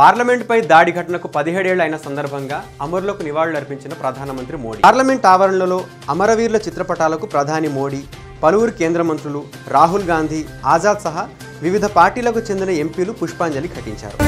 పార్లమెంట్పై దాడి ఘటనకు పదిహేడేళ్ళు అయిన సందర్భంగా అమరులకు నివాళులర్పించిన ప్రధానమంత్రి మోడీ. పార్లమెంట్ ఆవరణలో అమరవీరుల చిత్రపటాలకు ప్రధాని మోడీ పలువురు కేంద్ర మంత్రులు రాహుల్ గాంధీ ఆజాద్ సహా వివిధ పార్టీలకు చెందిన ఎంపీలు పుష్పాంజలి ఘటించారు.